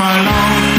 alone for